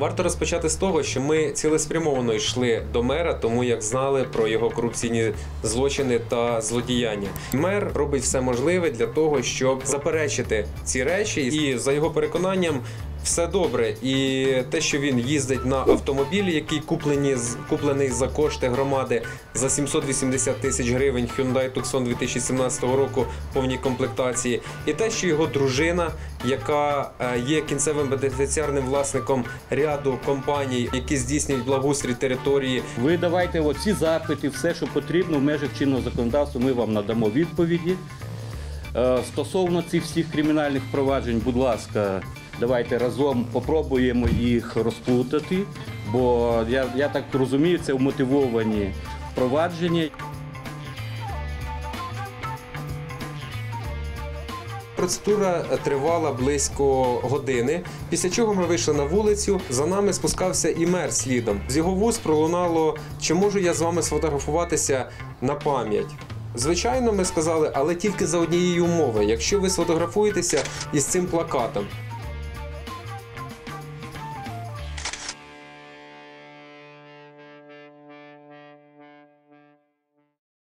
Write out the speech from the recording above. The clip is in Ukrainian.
Варто розпочати з того, що ми цілеспрямовано йшли до мера, тому як знали про його корупційні злочини та злодіяння. Мер робить все можливе для того, щоб заперечити ці речі, і за його переконанням. Все добре, і те, що він їздить на автомобілі, який куплені куплений за кошти громади за 780 тисяч гривень Hyundai Tucson 2017 року повній комплектації, і те, що його дружина, яка е, є кінцевим бенефіціарним власником ряду компаній, які здійснюють благоустрій території, Ви давайте оці запити, все, що потрібно в межах чинного законодавства, ми вам надамо відповіді. Е, Стосовно цих всіх кримінальних проваджень, будь ласка, давайте разом попробуємо їх розплутати, бо я, я так розумію, це вмотивовані провадження. Процедура тривала близько години. Після чого ми вийшли на вулицю. За нами спускався і мер слідом. З його вуз пролунало: чи можу я з вами сфотографуватися на пам'ять? Звичайно, ми сказали, але тільки за однієї умови, якщо ви сфотографуєтеся із цим плакатом.